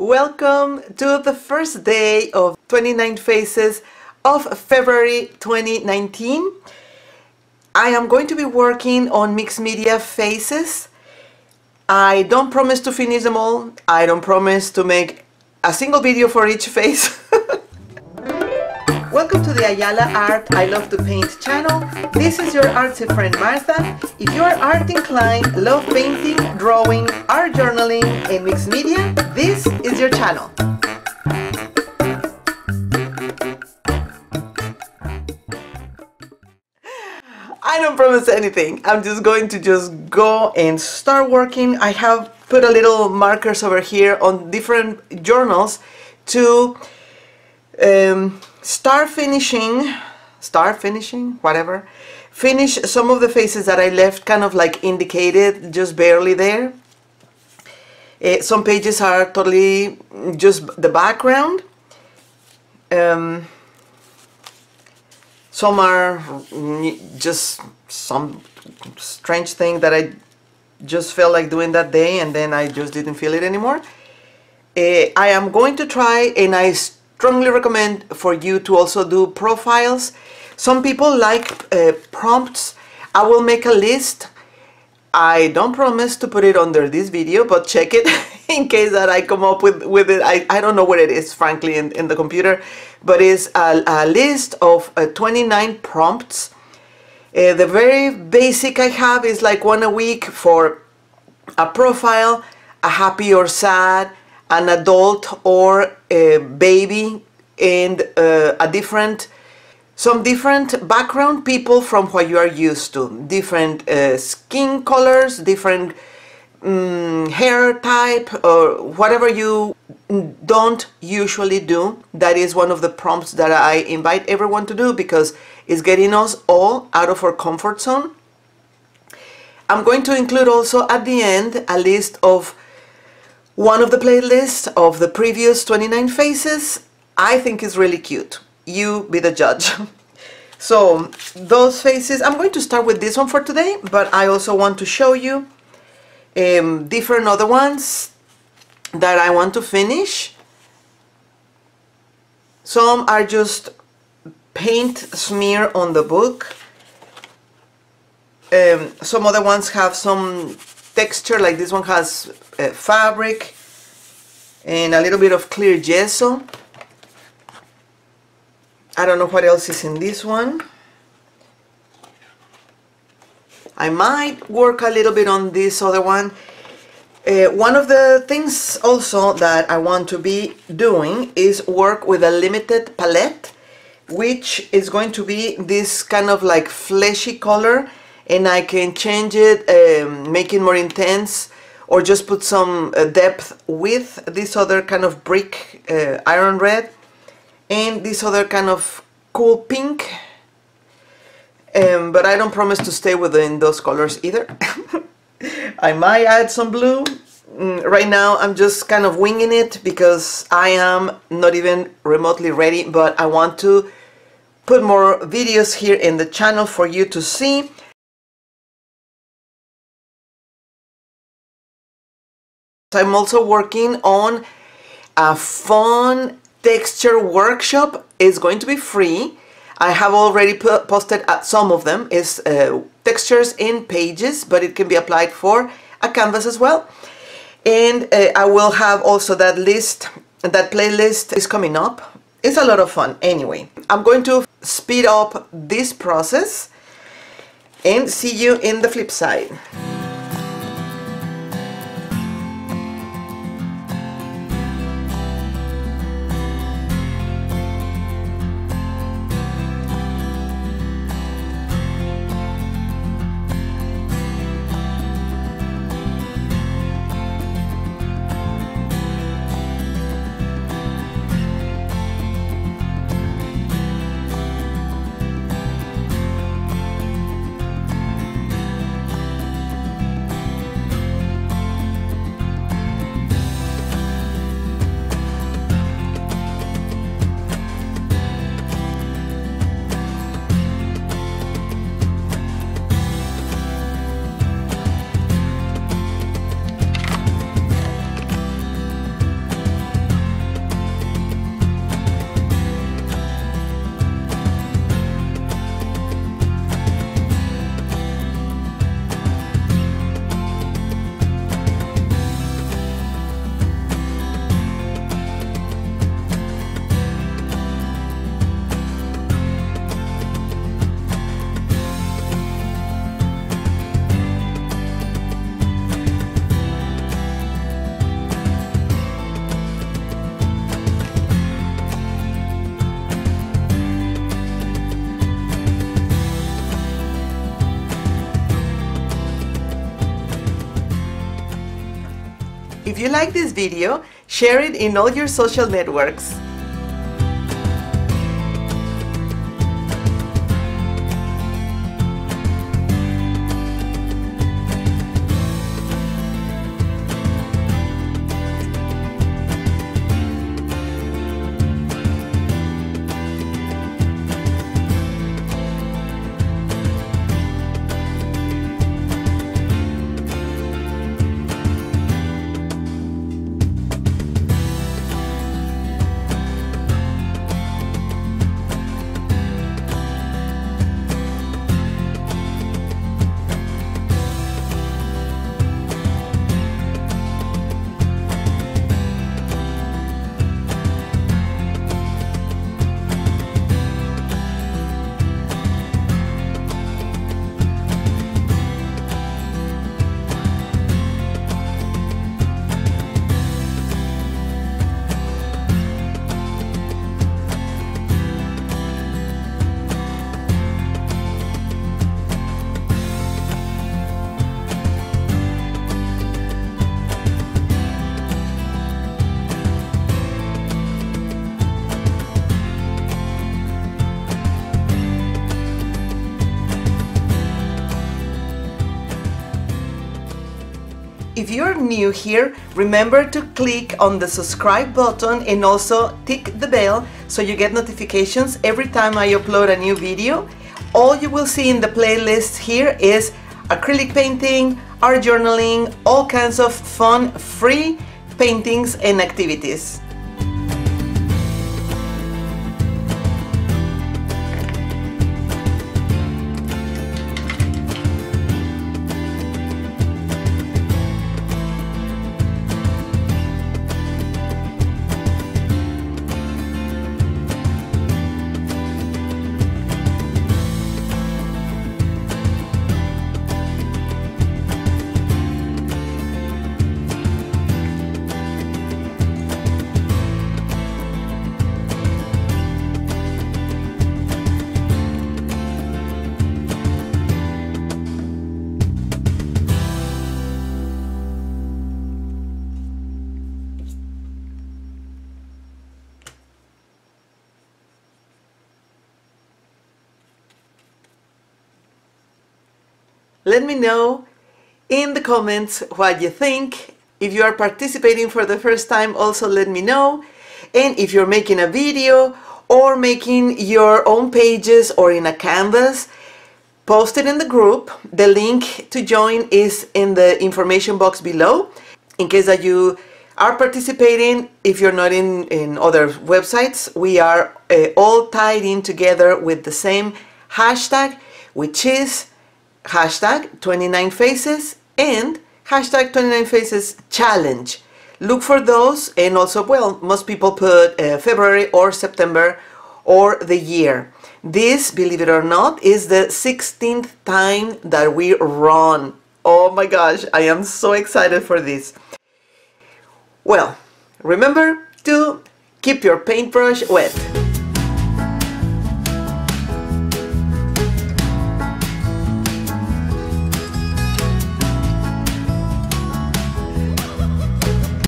Welcome to the first day of 29 Faces of February 2019. I am going to be working on mixed media faces. I don't promise to finish them all. I don't promise to make a single video for each face. Welcome to the Ayala Art I Love to Paint channel. This is your artsy friend Martha. If you are art inclined, love painting, drawing, art journaling, and mixed media, this is your channel. I don't promise anything. I'm just going to just go and start working. I have put a little markers over here on different journals to um, start finishing, start finishing, whatever, finish some of the faces that I left kind of like indicated, just barely there. Uh, some pages are totally just the background. Um, some are just some strange thing that I just felt like doing that day and then I just didn't feel it anymore. Uh, I am going to try and I strongly recommend for you to also do profiles. Some people like uh, prompts. I will make a list. I don't promise to put it under this video, but check it in case that I come up with, with it. I, I don't know what it is, frankly, in, in the computer, but it's a, a list of uh, 29 prompts. Uh, the very basic I have is like one a week for a profile, a happy or sad, an adult or a baby and uh, a different some different background people from what you are used to. Different uh, skin colors different um, hair type or whatever you don't usually do. That is one of the prompts that I invite everyone to do because it's getting us all out of our comfort zone. I'm going to include also at the end a list of one of the playlists of the previous 29 faces I think is really cute. You be the judge. so those faces, I'm going to start with this one for today, but I also want to show you um, different other ones that I want to finish. Some are just paint smear on the book. Um, some other ones have some texture, like this one has uh, fabric and a little bit of clear gesso. I don't know what else is in this one. I might work a little bit on this other one. Uh, one of the things also that I want to be doing is work with a limited palette which is going to be this kind of like fleshy color and I can change it, um, make it more intense or just put some uh, depth with this other kind of brick uh, iron red and this other kind of cool pink. Um, but I don't promise to stay within those colors either. I might add some blue. Mm, right now I'm just kind of winging it because I am not even remotely ready but I want to put more videos here in the channel for you to see I'm also working on a fun texture workshop. It's going to be free. I have already posted some of them. It's uh, textures in pages, but it can be applied for a canvas as well. And uh, I will have also that list, that playlist is coming up. It's a lot of fun anyway. I'm going to speed up this process and see you in the flip side. If you like this video, share it in all your social networks. If you're new here, remember to click on the subscribe button and also tick the bell so you get notifications every time I upload a new video. All you will see in the playlist here is acrylic painting, art journaling, all kinds of fun, free paintings and activities. Let me know in the comments what you think. If you are participating for the first time, also let me know. And if you're making a video or making your own pages or in a canvas, post it in the group. The link to join is in the information box below. In case that you are participating, if you're not in, in other websites, we are uh, all tied in together with the same hashtag, which is hashtag 29 faces and hashtag 29 faces challenge. Look for those and also well most people put uh, February or September or the year. This believe it or not is the 16th time that we run. Oh my gosh I am so excited for this. Well remember to keep your paintbrush wet